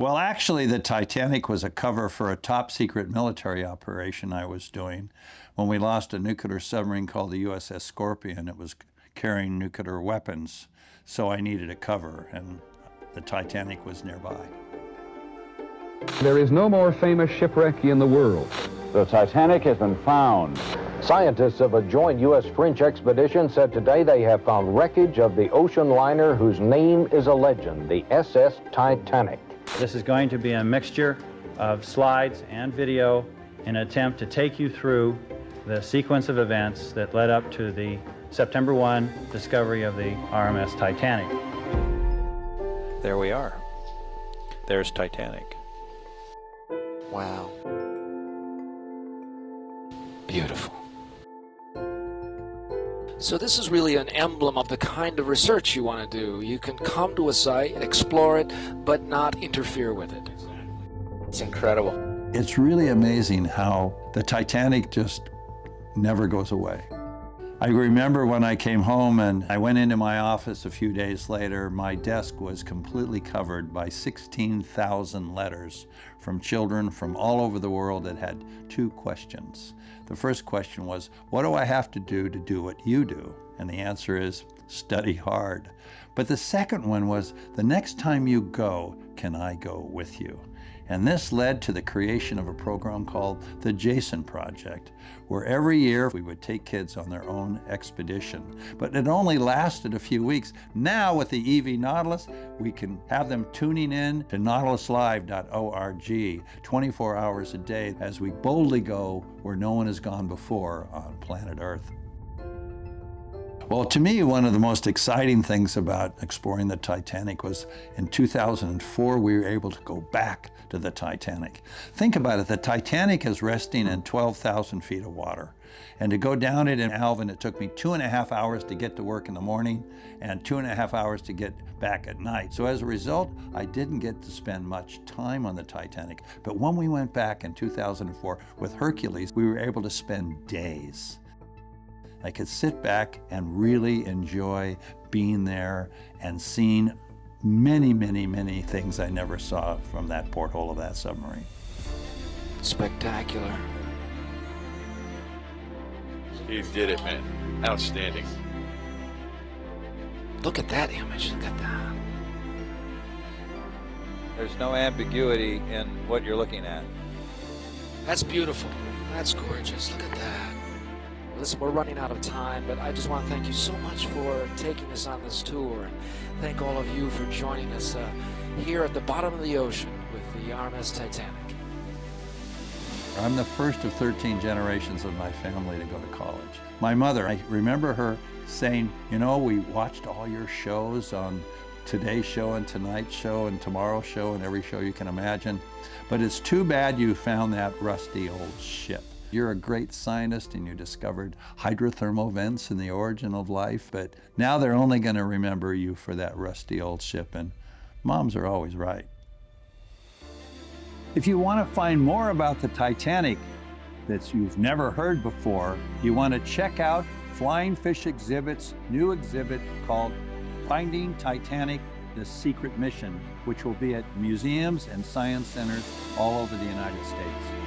Well, actually, the Titanic was a cover for a top secret military operation I was doing when we lost a nuclear submarine called the USS Scorpion. It was carrying nuclear weapons, so I needed a cover, and the Titanic was nearby. There is no more famous shipwreck in the world. The Titanic has been found. Scientists of a joint U.S.-French expedition said today they have found wreckage of the ocean liner whose name is a legend, the SS Titanic. This is going to be a mixture of slides and video in an attempt to take you through the sequence of events that led up to the September 1 discovery of the RMS Titanic. There we are. There's Titanic. Wow. Beautiful. So this is really an emblem of the kind of research you want to do. You can come to a site, and explore it, but not interfere with it. It's incredible. It's really amazing how the Titanic just never goes away. I remember when I came home and I went into my office a few days later, my desk was completely covered by 16,000 letters from children from all over the world that had two questions. The first question was, what do I have to do to do what you do? And the answer is, study hard. But the second one was, the next time you go, can I go with you? And this led to the creation of a program called the Jason Project, where every year we would take kids on their own expedition. But it only lasted a few weeks. Now with the EV Nautilus, we can have them tuning in to nautiluslive.org 24 hours a day as we boldly go where no one has gone before on planet Earth. Well, to me, one of the most exciting things about exploring the Titanic was in 2004, we were able to go back to the Titanic. Think about it, the Titanic is resting in 12,000 feet of water. And to go down it in Alvin, it took me two and a half hours to get to work in the morning and two and a half hours to get back at night. So as a result, I didn't get to spend much time on the Titanic. But when we went back in 2004 with Hercules, we were able to spend days. I could sit back and really enjoy being there and seeing many, many, many things I never saw from that porthole of that submarine. Spectacular. You did it, man. Outstanding. Look at that image. Look at that. There's no ambiguity in what you're looking at. That's beautiful. That's gorgeous. Look at that. Listen, we're running out of time, but I just want to thank you so much for taking us on this tour. And thank all of you for joining us uh, here at the bottom of the ocean with the RMS Titanic. I'm the first of 13 generations of my family to go to college. My mother, I remember her saying, you know, we watched all your shows on today's show and tonight's show and tomorrow's show and every show you can imagine, but it's too bad you found that rusty old ship. You're a great scientist and you discovered hydrothermal vents in the origin of life, but now they're only going to remember you for that rusty old ship, and moms are always right. If you want to find more about the Titanic that you've never heard before, you want to check out Flying Fish Exhibit's new exhibit called Finding Titanic, The Secret Mission, which will be at museums and science centers all over the United States.